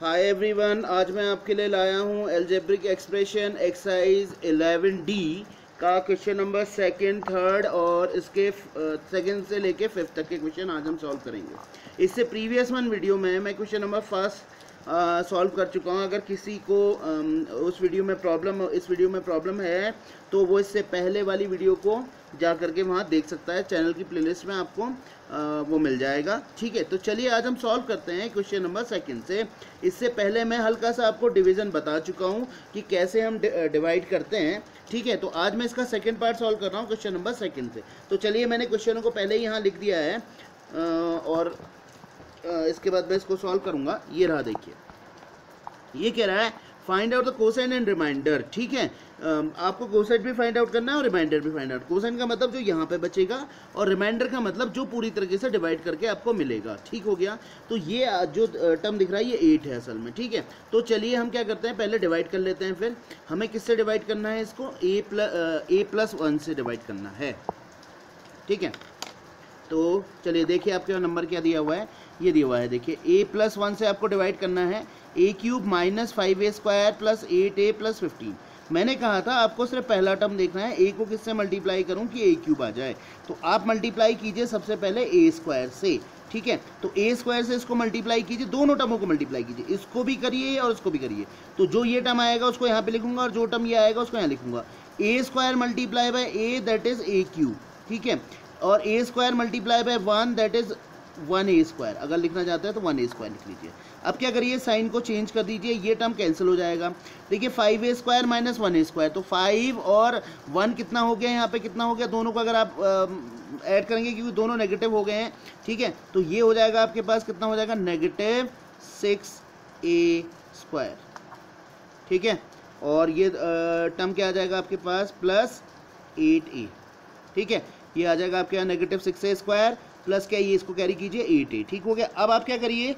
Hi everyone आज मैं आपके लिए लाया हूँ एल्जेब्रिक एक्सप्रेशन एक्सरसाइज 11D का क्वेश्चन नंबर सेकंड थर्ड और इसके सेकंड से लेके फिफ्थ तक के क्वेश्चन आज हम सॉल्व करेंगे। इससे प्रीवियस वन वीडियो में मैं क्वेश्चन नंबर फ़र्स्ट सॉल्व कर चुका हूँ। अगर किसी को आ, उस वीडियो में प्रॉब्लम इस वीडियो में प्रॉब्लम है तो वो इससे पहले वाली वीडियो को जा करके वहाँ देख सकता है। चैनल की प्लेलिस्ट में आपको आ, वो मिल जाएगा। ठीक है तो चलिए आज हम सॉल्व करते हैं क्वेश्चन नंबर सेकंड से। इससे पहले मैं हल्का सा आपको डिवीज़न बता चुका हूँ कि कैसे हम डिवाइड करते हैं। ठीक है तो आज मैं इसका सेकेंड पार्ट सॉल्व कर रहा हूँ क्वेश्चन नंबर सेकेंड से। तो चलिए मैंने क्वेश्चनों को पहले ही यहाँ लिख दिया है। और इसके बाद मैं इसको सॉल्व करूँगा। ये रहा देखिए। ये कह रहा है find out the cosine and remainder ठीक है? आपको कोसाइन भी फाइंड आउट करना है और रिमाइंडर भी फाइंड आउट कोसाइन का मतलब जो यहाँ पे बचेगा और रिमाइंडर का मतलब जो पूरी तरीके से डिवाइड करके आपको मिलेगा। ठीक हो गया? तो ये जो टर्म दिख रहा है, ये एट है असल में, ठीक है? तो चलिए हम क्या करते हैं? पहले डिवाइड कर लेते हैं फिर। हमें किससे डिवाइड करना है इसको? A plus a plus one से डिवाइड करना है। ठीक है? तो चलिए देखिए आपके नंबर क्या दिया हुआ है? ये दिया हुआ है, देखिए ए प्लस वन से आपको डिवाइड करना है a cube minus five a square plus eight a plus fifteen मैंने कहा था आपको सिर्फ़ पहला टर्म देखना है ए को किससे मल्टीप्लाई करूँ कि ए क्यूब आ जाए? तो आप मल्टीप्लाई कीजिए सबसे पहले ए स्क्वायर से, ठीक है? तो ए स्क्वायर से इसको मल्टीप्लाई कीजिए, दोनों टर्मों को मल्टीप्लाई कीजिए, इसको भी करिए और इसको भी करिए। तो जो ये टर्म आएगा उसको यहाँ पे लिखूँगा और जो टर्म ये आएगा उसको यहाँ लिखूँगा। A square multiply by a that is a cube ठीक है? और a square multiply by one that is one a square अगर लिखना चाहते हैं तो वन ए स्क्वायर लिख लीजिए। अब क्या करिए, साइन को चेंज कर दीजिए, ये टर्म कैंसिल हो जाएगा। देखिए five a square minus one a square तो फाइव और वन कितना हो गया यहाँ पे? कितना हो गया? दोनों को अगर आप ऐड करेंगे, क्योंकि दोनों नेगेटिव हो गए हैं, ठीक है? तो ये हो जाएगा आपके पास, कितना हो जाएगा? नेगेटिव सिक्स ए स्क्वायर ठीक है? और ये टर्म क्या आ जाएगा आपके पास? प्लस एट ए ठीक है? ये आ जाएगा आपके यहाँ negative six a square plus क्या ये इसको कैरी कीजिए एट ए ठीक हो गया? अब आप क्या करिए?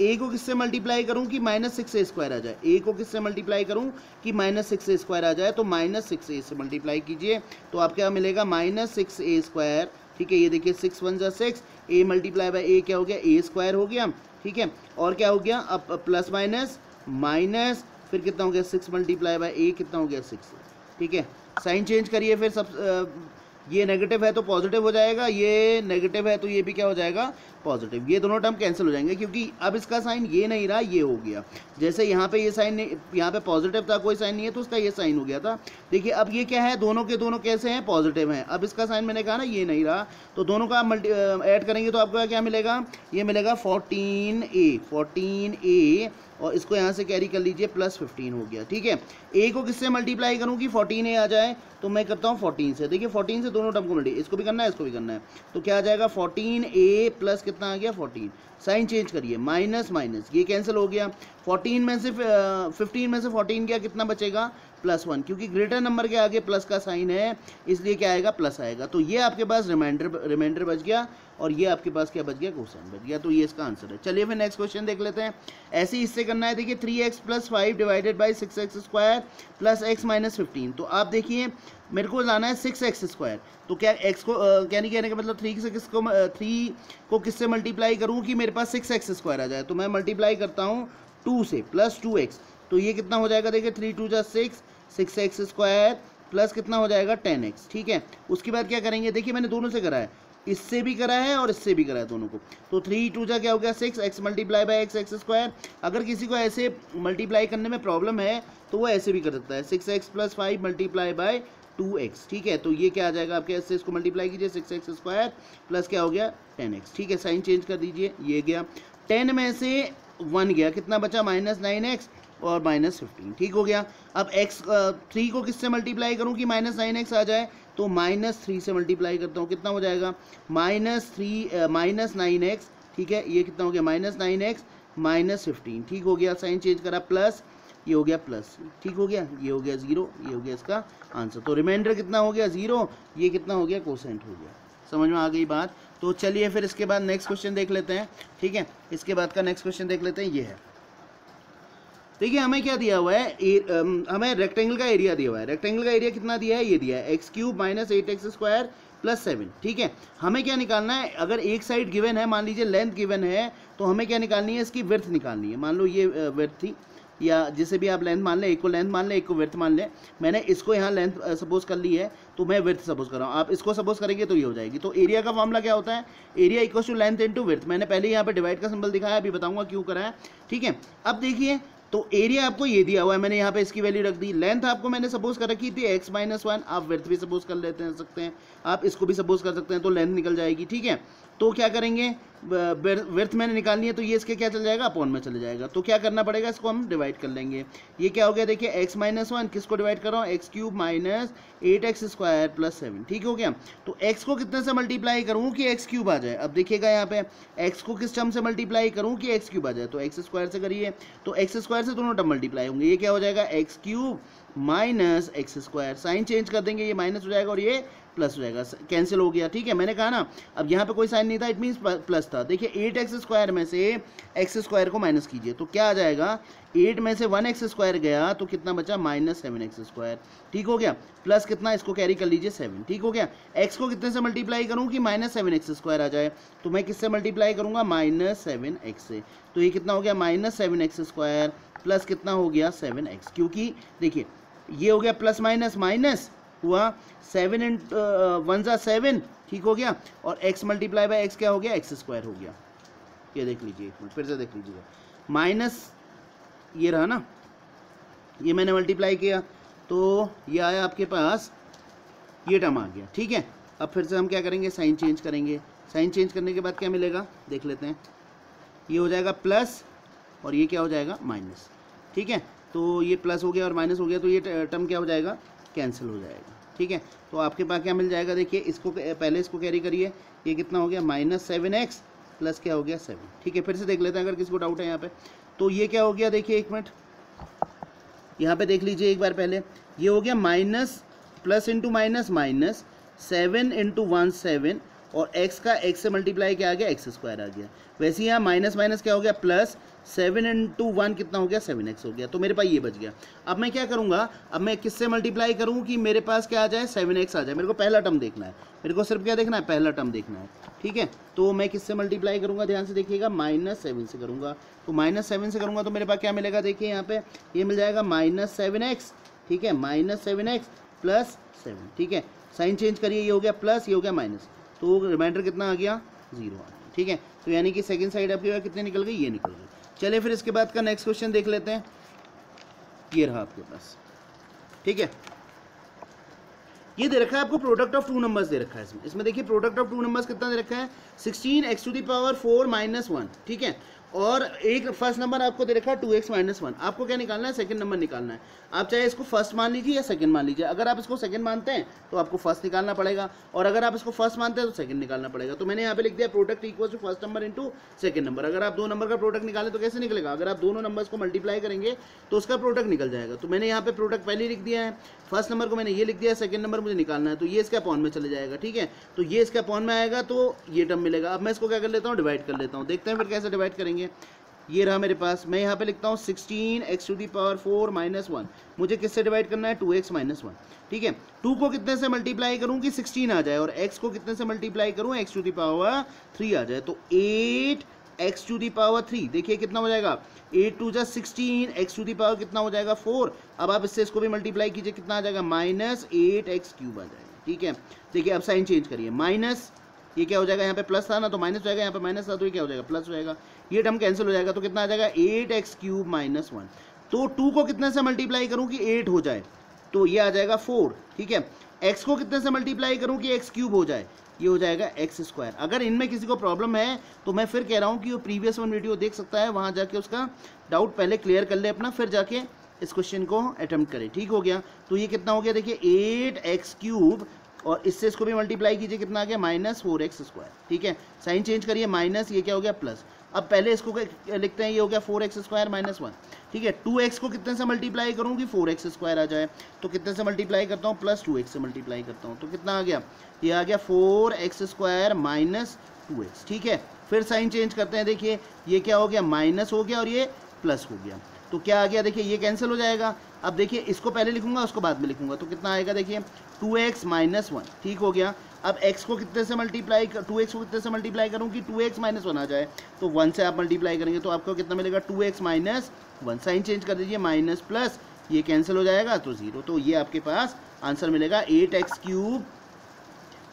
ए को किससे मल्टीप्लाई करूँ कि माइनस सिक्स ए स्क्वायर आ जाए? ए को किससे मल्टीप्लाई करूँ कि माइनस सिक्स ए स्क्वायर आ जाए? तो माइनस सिक्स ए से मल्टीप्लाई कीजिए। तो आप क्या मिलेगा माइनस सिक्स ए स्क्वायर ठीक है, ये देखिए सिक्स वन जा six a multiply by a क्या हो गया? ए स्क्वायर हो गया। ठीक है? और क्या हो गया? अब प्लस माइनस माइनस फिर कितना हो गया? सिक्स मल्टीप्लाई बाई ए कितना हो गया? सिक्स ठीक है? साइन चेंज करिए फिर सब ये नेगेटिव है तो पॉजिटिव हो जाएगा, ये नेगेटिव है तो ये भी क्या हो जाएगा? पॉजिटिव ये दोनों टर्म कैंसिल हो जाएँगे क्योंकि अब इसका साइन ये नहीं रहा, ये हो गया। जैसे यहाँ पे ये साइन यहाँ पे पॉजिटिव था, कोई साइन नहीं है तो उसका ये साइन हो गया था। देखिए, अब ये क्या है? दोनों के दोनों कैसे हैं? पॉजिटिव हैं। अब इसका साइन मैंने कहा ना, ये नहीं रहा। तो दोनों का मल्टी ऐड करेंगे तो आपको क्या मिलेगा? ये मिलेगा फोर्टीन ए फोर्टीन ए और इसको यहाँ से कैरी कर लीजिए प्लस फिफ्टीन हो गया, ठीक है? ए को किससे मल्टीप्लाई करूँ कि फोर्टीन ए आ जाए तो मैं करता हूँ फोर्टीन से। देखिए फोर्टीन से दोनों टर्म को मल्टी इसको भी करना है, इसको भी करना है। तो क्या आ जाएगा? फोर्टीन ए प्लस कितना आ गया? फोर्टीन साइन चेंज करिए माइनस माइनस ये कैंसिल हो गया। फोर्टीन में से फिफ्टीन में से फोर्टीन क्या कितना बचेगा? प्लस वन, क्योंकि ग्रेटर नंबर के आगे प्लस का साइन है, इसलिए क्या आएगा? प्लस आएगा। तो ये आपके पास रिमाइंडर रिमाइंडर बच गया, और ये आपके पास क्या बच गया? क्वेश्चन बच गया। तो ये इसका आंसर है। चलिए फिर नेक्स्ट क्वेश्चन देख लेते हैं। ऐसे ही इससे करना है, देखिए three x plus five divided by six x square plus x minus fifteen तो आप देखिए, मेरे को जाना है सिक्स एक्स स्क्वायर तो क्या एक्स को क्या नहीं कहने का मतलब थ्री से किसको थ्री को किससे मल्टीप्लाई करूँ कि मेरे पास सिक्स एक्स स्क्वायर आ जाए? तो मैं मल्टीप्लाई करता हूँ टू से प्लस टू एक्स तो ये कितना हो जाएगा? देखिए थ्री टू जा six six x square plus कितना हो जाएगा टेन एक्स, ठीक है? उसके बाद क्या करेंगे? देखिए, मैंने दोनों से करा है। इससे भी करा है और इससे भी करा है दोनों को। तो थ्री टू जा क्या हो गया? Six x multiply by x x square अगर किसी को ऐसे मल्टीप्लाई करने में प्रॉब्लम है तो वो ऐसे भी कर सकता है। Six x plus five multiply by two x ठीक है? तो ये क्या आ जाएगा आपके? ऐसे इसको मल्टीप्लाई कीजिए, सिक्स एक्स स्क्वायर प्लस क्या हो गया? टेन एक्स, ठीक है? साइन चेंज कर दीजिए, ये गया। टेन में से वन गया। कितना बचा? माइनस नाइन एक्स और माइनस फिफ्टीन। ठीक हो गया? अब एक्स थ्री को किससे मल्टीप्लाई करूँ कि माइनस नाइन एक्स आ जाए? तो माइनस थ्री से मल्टीप्लाई करता हूँ। कितना हो जाएगा? Minus three minus nine x ठीक है? ये कितना हो गया? Minus nine x minus fifteen ठीक हो गया? साइन चेंज करा प्लस ये हो गया प्लस ठीक हो गया? ये हो गया ज़ीरो ये हो गया इसका आंसर तो रिमाइंडर कितना हो गया? ज़ीरो ये कितना हो गया? कोसेंट हो गया। समझ में आ गई बात? तो चलिए फिर इसके बाद नेक्स्ट क्वेश्चन देख लेते हैं। ठीक है? इसके बाद का नेक्स्ट क्वेश्चन देख लेते हैं। ये है। देखिए, हमें क्या दिया हुआ है? हमें रेक्टेंगल का एरिया दिया हुआ है। रेक्टेंगल का एरिया कितना दिया है? ये दिया है। X cube minus eight x square plus seven ठीक है? हमें क्या निकालना है? अगर एक साइड गिवन है, मान लीजिए लेंथ गिवन है तो हमें क्या निकालनी है? इसकी वर्थ निकालनी है। मान लो ये वर्थ थी, या जिसे भी आप लेंथ मान लें एक को लेंथ मान लें एक को वर्थ मान लें, मैंने इसको यहाँ लेंथ सपोज़ कर ली है तो मैं वर्थ सपोज़ कर रहा हूँ। आप इसको सपोज़ करेंगे तो ये हो जाएगी। तो एरिया का मामला क्या होता है? Area equal to length into width मैंने पहले यहाँ पे डिवाइड का सिंबल दिखाया अभी बताऊँगा क्यों करा है, ठीक है? अब देखिए तो एरिया आपको ये दिया हुआ है। मैंने यहाँ पे इसकी वैल्यू रख दी। लेंथ आपको मैंने सपोज़ कर रखी थी एक्स माइनस वन आप वर्थ भी सपोज़ कर लेते हैं, सकते हैं। आप इसको भी सपोज़ कर सकते हैं तो लेंथ निकल जाएगी, ठीक है? तो क्या करेंगे? वर्थ मैंने निकालनी है तो ये इसके क्या चल जाएगा? अपॉन में चले जाएगा। तो क्या करना पड़ेगा? इसको हम डिवाइड कर लेंगे। ये क्या हो गया? देखिए एक्स माइनस वन किसको डिवाइड कर रहा हूँ? X cube minus eight x square plus seven ठीक हो गया? तो एक्स को कितने से मल्टीप्लाई करूँ कि एक्स क्यूब आ जाए? अब देखिएगा यहाँ पे एक्स को किस टर्म से मल्टीप्लाई करूँ कि एक्स क्यूब आ जाए? तो एक्स स्क्वायर से करिए। तो एक्स स्क्वायर से दोनों टर्म मल्टीप्लाई होंगे। ये क्या हो जाएगा? X cube minus x square. Sign change कर देंगे, ये माइनस हो जाएगा और ये प्लस हो जाएगा। कैंसिल हो गया, ठीक है? मैंने कहा ना, अब यहाँ पे कोई साइन नहीं था इट मीन्स प्लस था। देखिए एट एक्स स्क्वायर में से एक्स स्क्वायर को माइनस कीजिए तो क्या आ जाएगा? एट में से वन एक्स स्क्वायर गया तो कितना बचा? माइनस सेवन एक्स स्क्वायर ठीक हो गया? प्लस कितना? इसको कैरी कर लीजिए सेवन ठीक हो गया? एक्स को कितने से मल्टीप्लाई करूँ कि माइनस सेवन एक्स स्क्वायर आ जाए? तो मैं किससे मल्टीप्लाई करूँगा? माइनस सेवन एक्स से। तो ये कितना हो गया? Minus seven x square plus कितना हो गया? सेवन एक्स क्योंकि देखिए ये हो गया प्लस माइनस माइनस हुआ सेवन इंट वन ज़ा सेवन ठीक हो गया? और एक्स मल्टीप्लाई बाई एक्स क्या हो गया? एक्स स्क्वायर हो गया। ये देख लीजिए एक मिनट, फिर से देख लीजिएगा। माइनस ये रहा ना? ये मैंने मल्टीप्लाई किया तो ये आया आपके पास, ये टर्म आ गया, ठीक है? अब फिर से हम क्या करेंगे? साइन चेंज करेंगे। साइन चेंज करने के बाद क्या मिलेगा? देख लेते हैं। ये हो जाएगा प्लस और ये क्या हो जाएगा? माइनस ठीक है? तो ये प्लस हो गया और माइनस हो गया तो ये टर्म क्या हो जाएगा? कैंसिल हो जाएगा, ठीक है? तो आपके पास क्या मिल जाएगा? देखिए, इसको, पहले इसको कैरी करिए। ये कितना हो गया? माइनस सेवन एक्स प्लस क्या हो गया? सेवन ठीक है? फिर से देख लेते हैं, अगर किसी को डाउट है यहाँ पे। तो ये क्या हो गया? देखिए, एक मिनट यहाँ पे देख लीजिए एक बार पहले। ये हो गया minus plus into minus minus seven into one seven और x का x से मल्टीप्लाई क्या आ गया एक्स स्क्वायर आ गया। वैसे यहाँ माइनस माइनस क्या हो गया? प्लस सेवन इंटू वन कितना हो गया? सेवन एक्स हो गया। तो मेरे पास ये बच गया। अब मैं क्या करूँगा? अब मैं किससे मल्टीप्लाई करूँ कि मेरे पास क्या आ जाए? सेवन एक्स आ जाए। मेरे को पहला टर्म देखना है। मेरे को सिर्फ़ क्या देखना है? पहला टर्म देखना है। ठीक है? तो मैं किससे मल्टीप्लाई करूँगा? ध्यान से देखिएगा। माइनस सेवन से करूँगा। तो माइनस सेवन से करूँगा तो मेरे पास क्या मिलेगा? देखिए यहाँ पे ये मिल जाएगा माइनस सेवन एक्स ठीक है? Minus seven x plus seven ठीक है? साइन चेंज करिए। ये हो गया प्लस ये हो गया माइनस तो रिमाइंडर कितना आ गया? ज़ीरो आ गया। ठीक है? तो यानी कि सेकंड साइड आपके पास कितने निकल गई? ये निकल गई। चलिए फिर इसके बाद का नेक्स्ट क्वेश्चन देख लेते हैं। ये रहा आपके पास। ठीक है? ये दे रखा है आपको प्रोडक्ट ऑफ़ टू नंबर्स दे रखा है इसमें। इसमें देखिए प्रोडक्ट ऑफ़ टू नंबर्स कितना दे रखा है? Sixteen x to the power four minus one ठीक है? और एक फ़र्स्ट नंबर आपको दे रखा है टू एक्स माइनस वन आपको क्या निकालना है? सेकंड नंबर निकालना है। आप चाहे इसको फ़र्स्ट मान लीजिए या सेकंड मान लीजिए। अगर आप इसको सेकंड मानते हैं तो आपको फ़र्स्ट निकालना पड़ेगा। और अगर आप इसको फ़र्स्ट मानते हैं तो सेकंड निकालना पड़ेगा। तो मैंने यहाँ पे लिख दिया product equal to first number into second number अगर आप दो नंबर का प्रोडक्ट निकालें तो कैसे निकलेगा? अगर आप दोनों नंबर्स को मल्टीप्लाई करेंगे तो उसका प्रोडक्ट निकल जाएगा। तो मैंने यहाँ पे प्रोडक्ट पहले लिख दिया है। फ़र्स्ट नंबर को मैंने ये लिख दिया सेकंड नंबर मुझे निकालना है तो ये इसका पॉन में चले जाएगा, ठीक है? तो ये इसका पॉन में आएगा तो ये टर्म मिलेगा। अब मैं इसको क्या कर लेता हूँ? डिवाइड कर लेता हूँ। देखते हैं फिर कैसे डिवाइड करेंगे। ये रहा मेरे पास। मैं यहाँ पे लिखता हूँ sixteen x to the power four minus one मुझे किससे डिवाइड करना है? टू एक्स माइनस वन ठीक है? टू को कितने से मल्टीप्लाई करूँ कि सिक्सटीन आ जाए? और एक्स को कितने से मल्टीप्लाई करूँ? X to the power three आ जाए। तो eight x to the power three देखिए कितना हो जाएगा। एट टू जा sixteen x to the power कितना हो जाएगा? फोर अब आप इससे इसको भी मल्टीप्लाई कीजिए, कितना आ जाएगा? माइनस एट एक्स क्यूब आ जाएगा, ठीक है? देखिए, अब साइन चेंज करिए। माइनस ये क्या हो जाएगा? यहाँ पे प्लस था ना तो माइनस हो जाएगा। यहाँ पे माइनस था तो ये क्या हो जाएगा? प्लस हो जाएगा। ये टर्म कैंसिल हो जाएगा तो कितना आ जाएगा? Eight x cube minus one तो टू को कितने से मल्टीप्लाई करूँ कि एट हो जाए? तो ये आ जाएगा फोर, ठीक है? एक्स को कितने से मल्टीप्लाई करूँ कि एक्स क्यूब हो जाए? ये हो जाएगा एक्स स्क्वायर अगर इनमें किसी को प्रॉब्लम है तो मैं फिर कह रहा हूँ कि वो प्रीवियस वन वीडियो देख सकता है, वहाँ जाके उसका डाउट पहले क्लियर कर ले अपना, फिर जाके इस क्वेश्चन को अटेम्प्ट करें. ठीक हो गया? तो ये कितना हो गया? देखिए एट एक्स क्यूब और इससे इसको भी मल्टीप्लाई कीजिए, कितना आ गया? माइनस फोर एक्स स्क्वायर ठीक है? साइन चेंज करिए माइनस ये क्या हो गया? प्लस अब पहले इसको लिखते हैं, ये हो गया four x square minus one ठीक है टू एक्स को कितने से मल्टीप्लाई करूँ कि फोर एक्स स्क्वायर आ जाए। तो कितने से मल्टीप्लाई करता हूँ? प्लस टू एक्स से मल्टीप्लाई करता हूँ। तो कितना आ गया? ये आ गया four x square minus two x ठीक है, फिर साइन चेंज करते हैं, देखिए, ये क्या हो गया? माइनस हो गया और ये प्लस हो गया। तो क्या आ गया? देखिए, ये कैंसिल हो जाएगा। अब देखिए, इसको पहले लिखूँगा, उसको बाद में लिखूँगा। तो कितना आएगा? देखिए टू एक्स माइनस वन ठीक हो गया। अब x को कितने से मल्टीप्लाई कर टू एक्स को कितने से मल्टीप्लाई करूँ कि टू एक्स माइनस वन आ जाए? तो वन से आप मल्टीप्लाई करेंगे तो आपको कितना मिलेगा? Two x minus one sign change कर दीजिए माइनस प्लस ये कैंसिल हो जाएगा तो ज़ीरो तो ये आपके पास आंसर मिलेगा eight x cube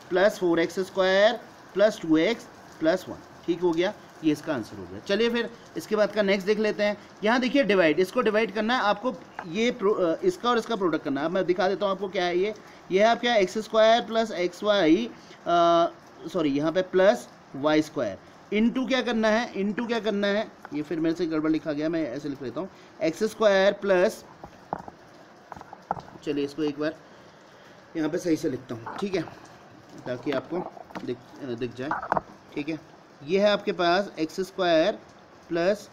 plus four x square plus two x plus one ठीक हो गया? ये इसका आंसर हो गया। चलिए फिर इसके बाद का नेक्स्ट देख लेते हैं। यहाँ देखिए डिवाइड इसको डिवाइड करना है, आपको ये इसका और इसका प्रोडक्ट करना है। अब मैं दिखा देता हूँ आपको क्या है ये। ये है आपका x square plus x y sorry यहाँ पे प्लस वाई स्क्वायर इनटू क्या करना है? इनटू क्या करना है? ये फिर मेरे से गड़बड़ लिखा गया, मैं ऐसे लिख लेता हूँ। एक्स स्क्वायर प्लस चलिए इसको एक बार यहाँ पे सही से लिखता हूँ, ठीक है? ताकि आपको दिख दिख जाए, ठीक है? ये है आपके पास x square plus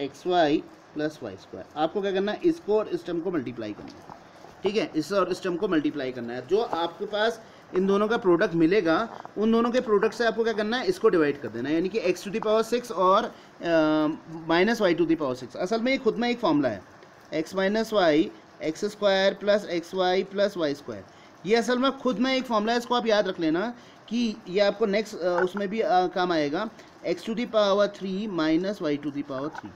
x y plus y square आपको क्या करना है? इसको और इस टर्म को मल्टीप्लाई करना है। ठीक है? इस और इस टर्म को मल्टीप्लाई करना है। जो आपके पास इन दोनों का प्रोडक्ट मिलेगा, उन दोनों के प्रोडक्ट से आपको क्या करना है? इसको डिवाइड कर देना है। यानी कि x to the power six और minus y to the power six असल में ये खुद में एक फॉर्मूला है। X minus y x square plus x y plus y square ये असल में खुद में एक फॉर्मूला है इसको आप याद रख लेना कि ये आपको नेक्स्ट उसमें भी आ, काम आएगा। X to the power three minus y to the power three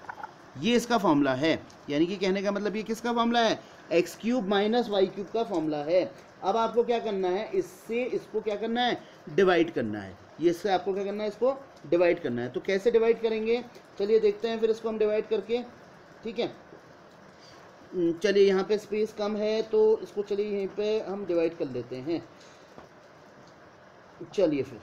ये इसका फॉर्मूला है। यानी कि कहने का मतलब ये किसका फॉर्मूला है? X cube minus y cube का फॉर्मूला है। अब आपको क्या करना है? इससे इसको क्या करना है? डिवाइड करना है। ये इससे आपको क्या करना है? इसको डिवाइड करना है। तो कैसे डिवाइड करेंगे? चलिए देखते हैं फिर इसको हम डिवाइड करके। ठीक है? चलिए यहाँ पे स्पेस कम है तो इसको चलिए यहीं पे हम डिवाइड कर लेते हैं। चलिए फिर।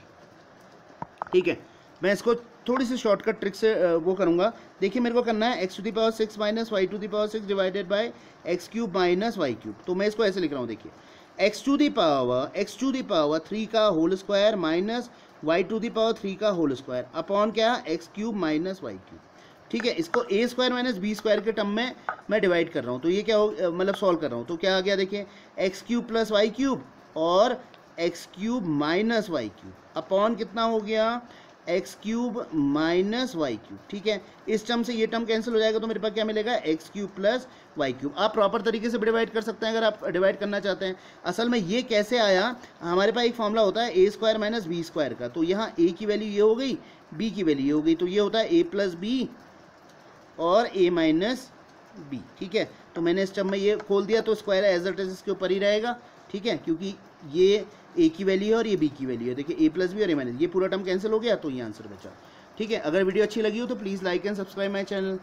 ठीक है, मैं इसको थोड़ी सी शॉर्टकट ट्रिक से वो करूँगा। देखिए मेरे को करना है x to the power six minus y to the power six divided by x cube minus y cube तो मैं इसको ऐसे लिख रहा हूँ, देखिए। X to the power x to the power three का whole square minus y to the power three का होल स्क्वायर अपॉन क्या? X cube minus y cube ठीक है, इसको a square minus b square के टर्म में मैं divide कर रहा हूँ। तो ये क्या हो मतलब सॉल्व कर रहा हूँ। तो क्या आ गया देखिए x cube plus y cube और x cube minus y cube upon कितना हो गया? X cube minus y cube ठीक है, इस टर्म से ये टर्म कैंसिल हो जाएगा तो मेरे पास क्या मिलेगा? X cube plus y cube आप प्रॉपर तरीके से डिवाइड कर सकते हैं अगर आप डिवाइड करना चाहते हैं। असल में ये कैसे आया? हमारे पास एक फॉर्मूला होता है a square minus b square का। तो यहाँ ए की वैल्यू ये हो गई बी की वैल्यू ये हो गई। तो ये होता है ए प्लस बी और ए माइनस बी ठीक है? तो मैंने इस टर्म में ये खोल दिया तो स्क्वायर एज एट एज इसके ऊपर ही रहेगा, ठीक है? क्योंकि ये ए की वैल्यू है और ये बी की वैल्यू है। देखिए ए प्लस बी और ए माइनस ये पूरा टर्म कैंसिल हो गया तो ये आंसर बचा। ठीक है? अगर वीडियो अच्छी लगी हो तो please like and subscribe my channel